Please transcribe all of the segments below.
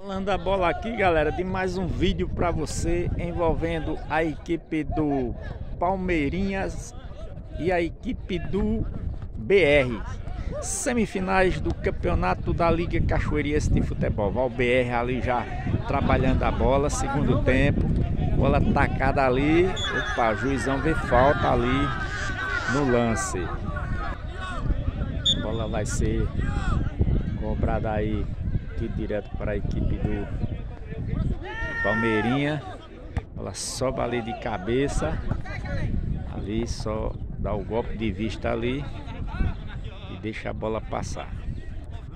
Falando a bola aqui, galera, de mais um vídeo para você envolvendo a equipe do Palmeirinhas e a equipe do BR. Semifinais do campeonato da Liga Cachoeirense de Futebol. Vai o BR ali já trabalhando a bola, segundo tempo. Bola tacada ali. Opa, juizão vê falta ali no lance. A bola vai ser cobrada aí aqui direto para a equipe do Palmeirinha. Ela sobe ali de cabeça. Ali só dá o golpe de vista ali e deixa a bola passar.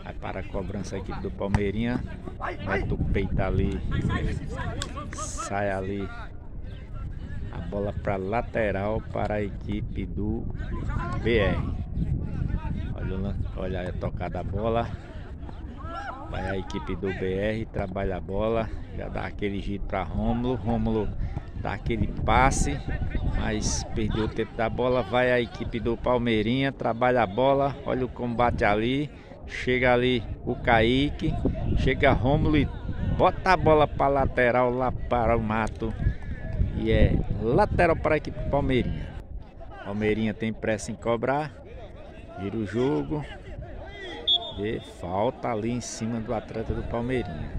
Vai para a cobrança aqui do Palmeirinha. Mete o peito ali. Sai ali. A bola para lateral para a equipe do BR. Olha, olha a tocada a bola. Vai a equipe do BR, trabalha a bola, já dá aquele giro para Rômulo. Rômulo dá aquele passe, mas perdeu o tempo da bola. Vai a equipe do Palmeirinha, trabalha a bola, olha o combate ali. Chega ali o Kaique, chega Rômulo e bota a bola para lateral lá para o mato. E é lateral para a equipe Palmeirinha. Palmeirinha tem pressa em cobrar. Vira o jogo. Falta ali em cima do atleta do Palmeirinha.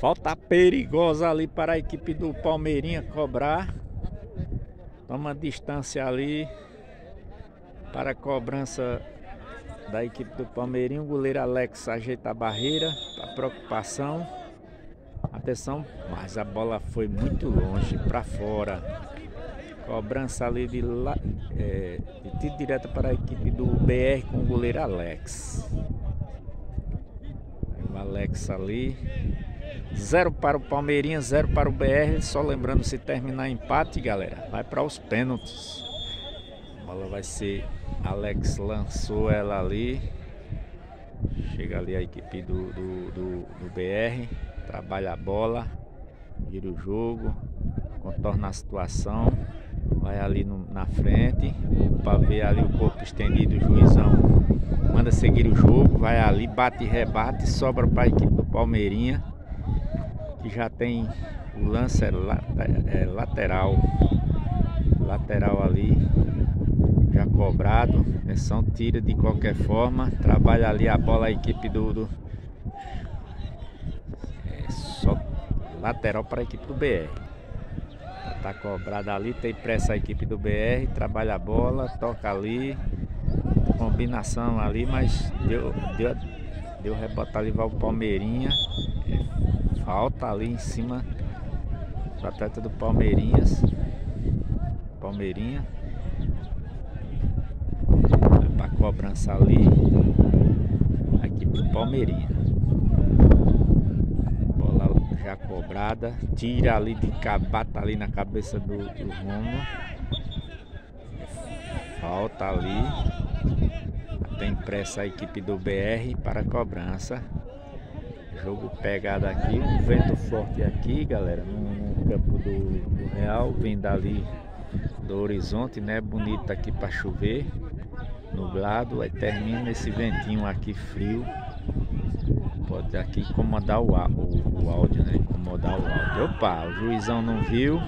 Falta perigosa ali para a equipe do Palmeirinha cobrar. Toma distância ali para a cobrança da equipe do Palmeirinho. O goleiro Alex ajeita a barreira para preocupação. Atenção, mas a bola foi muito longe para fora. Cobrança ali de, é, de tiro direto para a equipe do BR com o goleiro Alex. O Alex ali. Zero para o Palmeirinha, zero para o BR. Só lembrando, se terminar empate, galera, vai para os pênaltis. A bola vai ser. Alex lançou ela ali. Chega ali a equipe do, do, do, do BR. Trabalha a bola. Vira o jogo. Contorna a situação vai ali no, na frente para ver ali o corpo estendido, o juizão manda seguir o jogo, vai ali, bate e rebate, sobra para a equipe do Palmeirinha, que já tem o lance é, é, lateral, lateral ali, já cobrado, atenção, tira de qualquer forma, trabalha ali a bola a equipe do, do é, só lateral para a equipe do BR. Tá cobrada ali, tem pressa a equipe do BR, trabalha a bola, toca ali, combinação ali, mas deu, deu, deu rebote ali, o Palmeirinha. Falta ali em cima do atleta do Palmeirinhas. Palmeirinha. Vai pra cobrança ali. Equipe do Palmeirinha já cobrada. Tira ali de cabata ali na cabeça do, do Romo. Falta ali. Tem pressa a equipe do BR para cobrança. Jogo pegado aqui, um vento forte aqui, galera, no, campo do, do Real, vem dali do horizonte, né? Bonito aqui para chover, nublado, aí termina esse ventinho aqui frio. Pode aqui incomodar o, o, o áudio, né? Incomodar o áudio. Opa, o juizão não viu.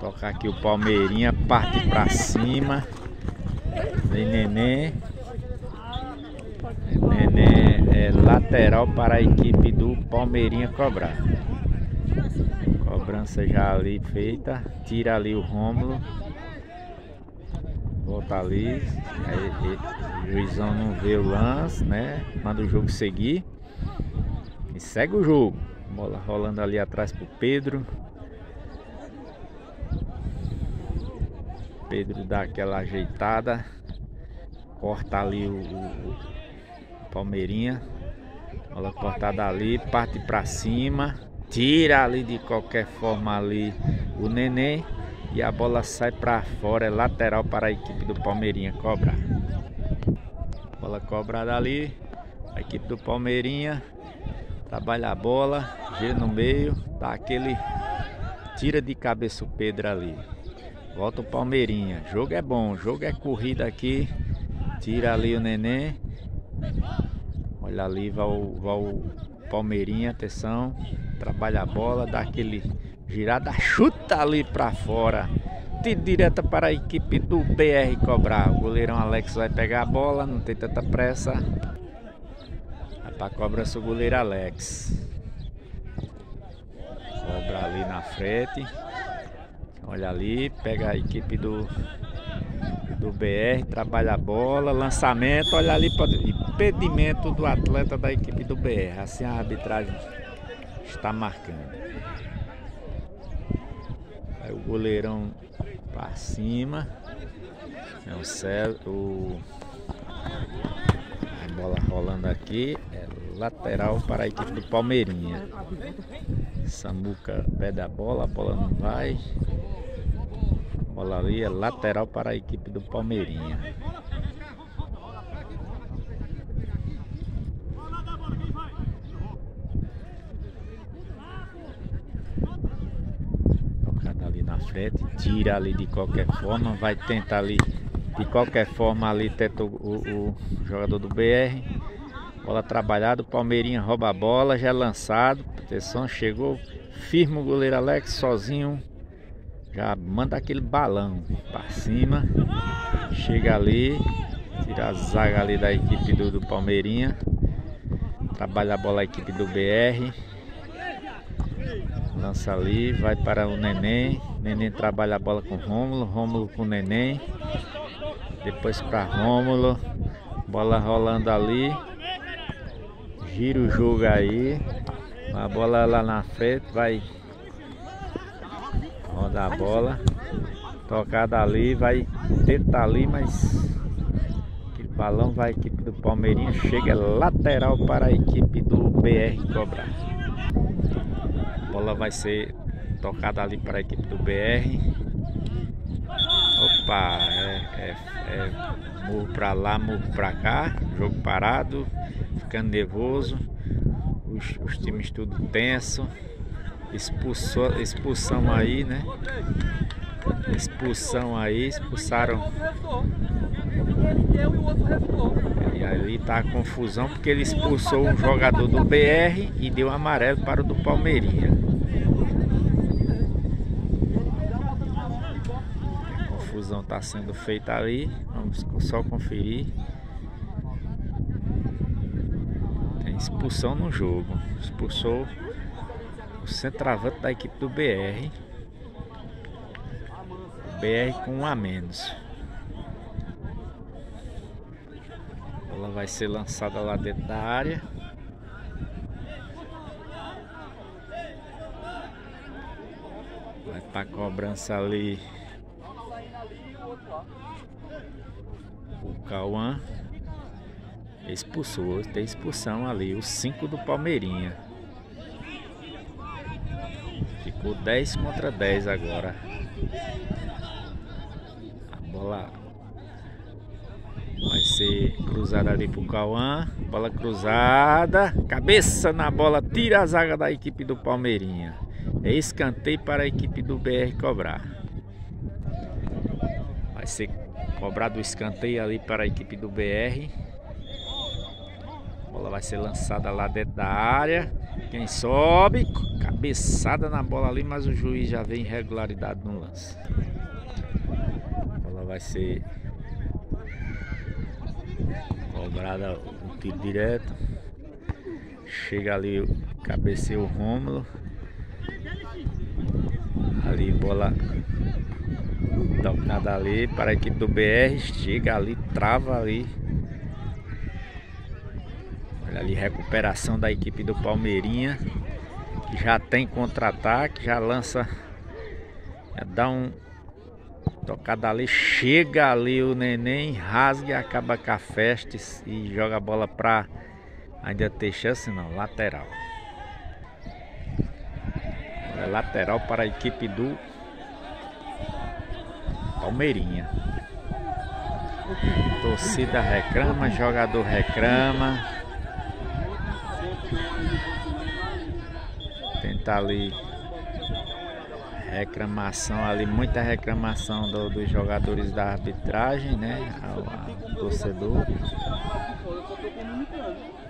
Tocar aqui o Palmeirinha, parte pra cima. Vem Neném. Neném é lateral para a equipe do Palmeirinha cobrar. Cobrança já ali feita. Tira ali o Rômulo. Volta ali. Aí, o juizão não vê o lance, né? Manda o jogo seguir. E segue o jogo. Bola rolando ali atrás pro Pedro. Pedro dá aquela ajeitada. Corta ali o, o, o Palmeirinha. Bola cortada ali, parte para cima. Tira ali de qualquer forma ali o neném. E a bola sai para fora, é lateral para a equipe do Palmeirinha cobrar. Bola cobrada ali. A equipe do Palmeirinha trabalha a bola, gira no meio, tá aquele tira de cabeça o Pedro ali. Volta o Palmeirinha. Jogo é bom, jogo é corrida aqui. Tira ali o neném. Olha ali, vai o, vai o Palmeirinha, atenção. Trabalha a bola, dá aquele girada, chuta ali para fora. Tiro direta para a equipe do BR cobrar. O goleirão Alex vai pegar a bola, não tem tanta pressa. Vai para cobrança o goleiro Alex. Cobra ali na frente. Olha ali, pega a equipe do do BR, trabalha a bola, lançamento, olha ali, impedimento do atleta da equipe do BR. Assim a arbitragem está marcando. Aí o goleirão para cima. É o céu, a bola rolando aqui, é lateral para a equipe do Palmeirinha. Samuca pede a bola, a bola não vai. Bola ali é lateral para a equipe do Palmeirinha. Tocada ali na frente, tira ali de qualquer forma, vai tentar ali de qualquer forma ali tenta o, o, jogador do BR. Bola trabalhada, o Palmeirinha rouba a bola, já é lançado. Proteção chegou, firma o goleiro Alex sozinho. Já manda aquele balão para cima. Chega ali, tira a zaga ali da equipe do, do Palmeirinha. Trabalha a bola a equipe do BR. Lança ali, vai para o Neném. Neném trabalha a bola com Rômulo, Rômulo com Neném. Depois para Rômulo. Bola rolando ali. Gira o jogo aí. A bola lá na frente vai Roda a bola. Tocada ali, vai tentar ali, mas aquele balão vai a equipe do Palmeirinha. Chega lateral para a equipe do BR cobrar. Bola vai ser tocada ali para a equipe do BR. Opa, é, é, é murro para lá, murro para cá. Jogo parado, ficando nervoso. Os, os times tudo tenso expulsou, expulsão aí, né? Expulsão aí, expulsaram. E aí tá a confusão porque ele expulsou um jogador do BR e deu amarelo para o do Palmeirinha. A confusão tá sendo feita ali. Vamos só conferir. Tem expulsão no jogo. Expulsou o centroavante da equipe do BR. BR com um a menos. Ela vai ser lançada lá dentro da área. Vai para cobrança ali. O Cauã expulsou, tem expulsão ali, o 5 do Palmeirinha. Ficou 10 contra 10 agora. A bola vai ser cruzada ali pro Cauã. Bola cruzada. Cabeça na bola. Tira a zaga da equipe do Palmeirinha. É escanteio para a equipe do BR cobrar. Ser cobrado o escanteio ali para a equipe do BR. A bola vai ser lançada lá dentro da área. Quem sobe, cabeçada na bola ali, mas o juiz já vê irregularidade no lance. A bola vai ser cobrada o tiro direto. Chega ali, cabeceia o Rômulo. Ali, bola tocada ali para a equipe do BR. Chega ali, trava ali. Olha ali, recuperação da equipe do Palmeirinha. Já tem contra-ataque, já lança. Já dá um. Tocada ali, chega ali o neném, rasga, acaba com a festa e joga a bola pra. Ainda ter chance não, lateral. É lateral para a equipe do Palmeirinha. Torcida reclama, jogador reclama. Tentar ali reclamação ali, muita reclamação do, dos jogadores da arbitragem, né? Ao torcedor.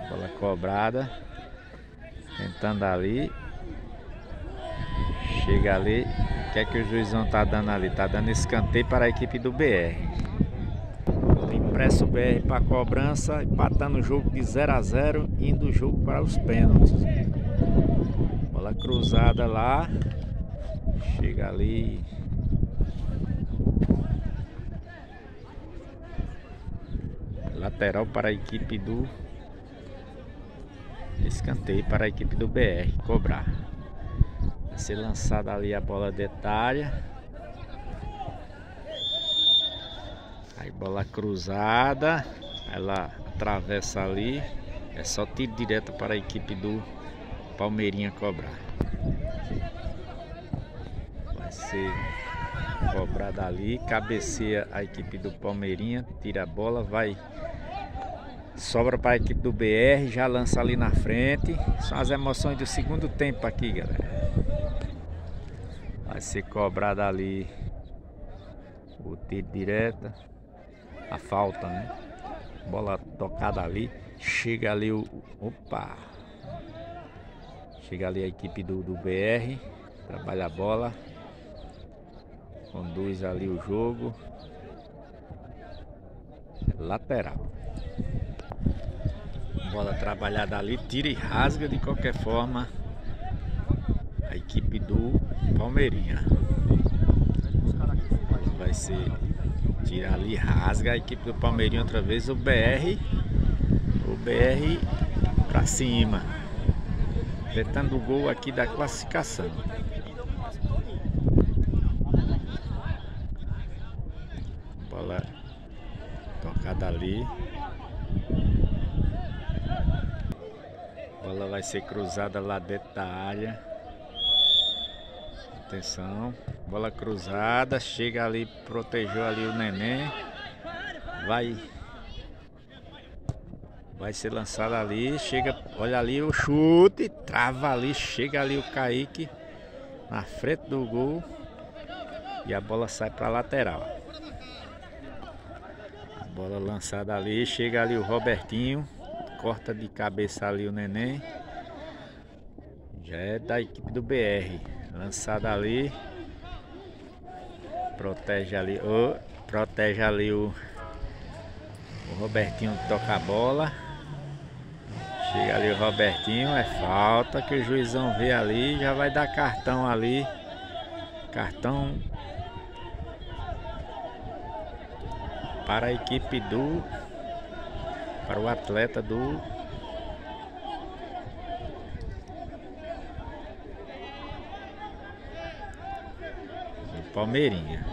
Bola cobrada. Tentando ali. Chega ali. O que é que o juizão tá dando ali? Tá dando escanteio para a equipe do BR. Impresso o BR para cobrança, empatando o jogo de 0 a 0, indo o jogo para os pênaltis. Bola cruzada lá. Chega ali. Lateral para a equipe do escanteio para a equipe do BR cobrar. Ser lançada ali a bola detalha. Aí bola cruzada. Ela atravessa ali. É só tiro direto para a equipe do Palmeirinha cobrar. Vai ser cobrada ali. Cabeceia a equipe do Palmeirinha. Tira a bola. Vai Sobra para a equipe do BR, já lança ali na frente. São as emoções do segundo tempo aqui, galera. Vai ser cobrado ali o tiro direto. A falta, né? Bola tocada ali. Chega ali o. Opa! Chega ali a equipe do, do BR. Trabalha a bola. Conduz ali o jogo. Lateral. Bola trabalhada ali, tira e rasga de qualquer forma equipe do Palmeirinha. Vai ser tira ali, rasga a equipe do Palmeirinha outra vez, o BR, o BR pra cima, tentando o gol aqui da classificação. Bola tocada ali. bola vai ser cruzada lá dentro da área. Atenção. Bola cruzada. Chega ali, protegeu ali o neném. Vai. Vai ser lançada ali. Chega, olha ali o chute. Trava ali. Chega ali o Kaique. Na frente do gol. E a bola sai para lateral. A bola lançada ali. Chega ali o Robertinho corta de cabeça ali o neném. Já é da equipe do BR. Lançada ali. Protege ali. Oh, protege ali o, o Robertinho toca a bola. Chega ali o Robertinho. É falta que o juizão vê ali. Já vai dar cartão ali. Cartão para a equipe do para o atleta do Palmeirinha.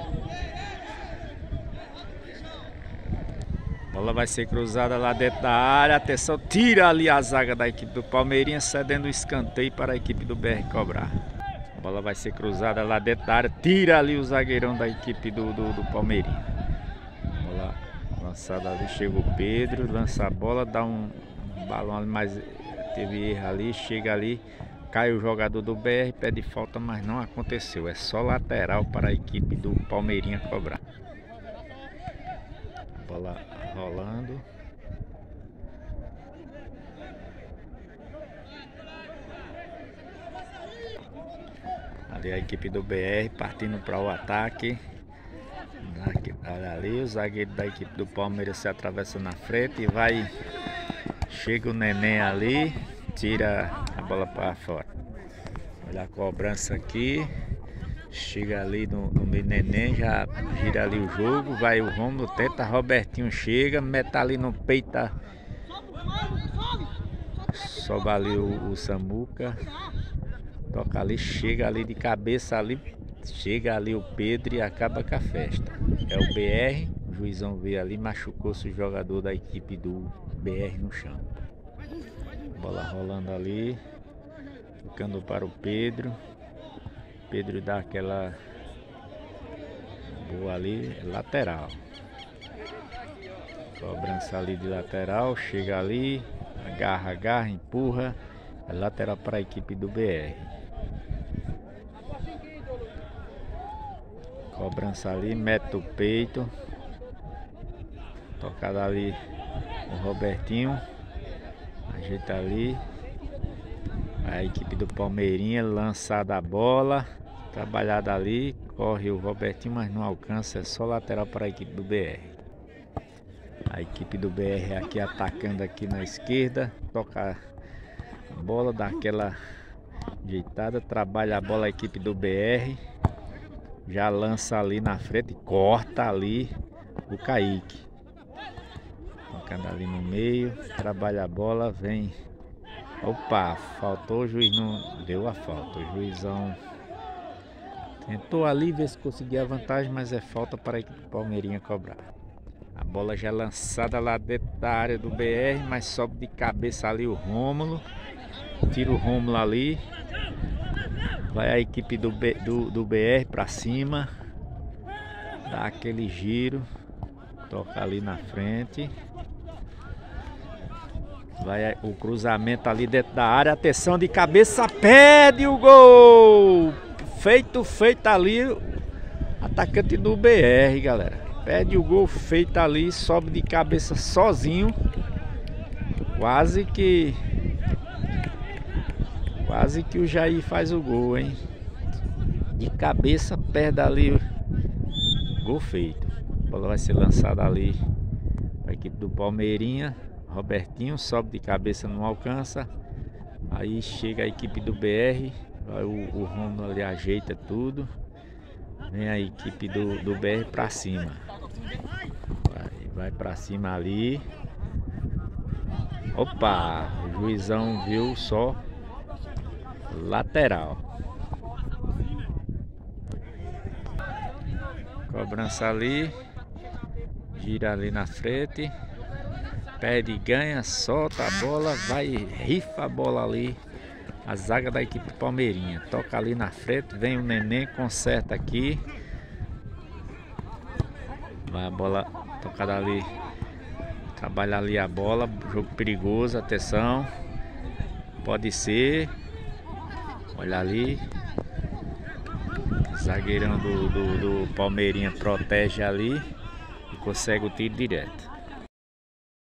Bola vai ser cruzada lá dentro da área. Atenção, tira ali a zaga da equipe do Palmeirinha, cedendo o escanteio para a equipe do BR cobrar. A bola vai ser cruzada lá dentro da área. Tira ali o zagueirão da equipe do, do, do Palmeirinha. Lançada ali, chega o Pedro, lança a bola, dá um, balão ali, mas teve erro ali, chega ali, cai o jogador do BR, pede falta, mas não aconteceu. É só lateral para a equipe do Palmeirinha cobrar. Bola rolando. Ali a equipe do BR partindo para o ataque. Olha ali, o zagueiro da equipe do Palmeiras se atravessa na frente e vai. Chega o neném ali, tira a bola para fora. Olha a cobrança aqui. Chega ali no, no neném, já gira ali o jogo. Vai o Romulo, tenta, Robertinho chega, mete ali no peito. Tá? Sobe ali o, o Samuca. Toca ali, chega ali de cabeça ali, Chega ali o Pedro e acaba com a festa. É o BR, o juizão vê ali, machucou-se o jogador da equipe do BR no chão. Bola rolando ali, ficando para o Pedro. Pedro dá aquela boa ali, lateral. Cobrança ali de lateral, chega ali, agarra, agarra, empurra. É lateral para a equipe do BR. Cobrança ali, mete o peito. Tocada ali o Robertinho. Ajeita ali. A equipe do Palmeirinha lançada a bola. Trabalhada ali. Corre o Robertinho, mas não alcança. É só lateral para a equipe do BR. A equipe do BR aqui atacando aqui na esquerda. Toca a bola, dá aquela ajeitada. Trabalha a bola a equipe do BR. Já lança ali na frente. Corta ali o Kaique. Tocando ali no meio. Trabalha a bola. Vem Opa, faltou o juiz, não deu a falta. O juizão tentou ali ver se conseguia a vantagem, mas é falta para a equipe Palmeirinha cobrar. A bola já é lançada lá dentro da área do BR, mas sobe de cabeça ali o Rômulo. Tira o Rômulo ali. Vai a equipe do, B, do, do BR para cima. Dá aquele giro. Toca ali na frente. Vai o cruzamento ali dentro da área. Atenção de cabeça. Pede o gol. Feito, feito ali. Atacante do BR, galera. Pede o gol feito ali. Sobe de cabeça sozinho. Quase que. Quase que o Jair faz o gol, hein? De cabeça, perde ali. Gol feito. A bola vai ser lançada ali. A equipe do Palmeirinha. Robertinho sobe de cabeça, não alcança. Aí chega a equipe do BR. O, o Romulo ali ajeita tudo. Vem a equipe do, do BR pra cima. Vai, vai pra cima ali. Opa! O juizão viu só lateral. Cobrança ali. Gira ali na frente. Pede, ganha, solta a bola, vai, rifa a bola ali. A zaga da equipe Palmeirinha. Toca ali na frente, vem o neném, conserta aqui. Vai a bola tocada ali. Trabalha ali a bola. Jogo perigoso, atenção. Pode ser. Olha ali. Zagueirão do, do, do Palmeirinha protege ali. E consegue o tiro direto.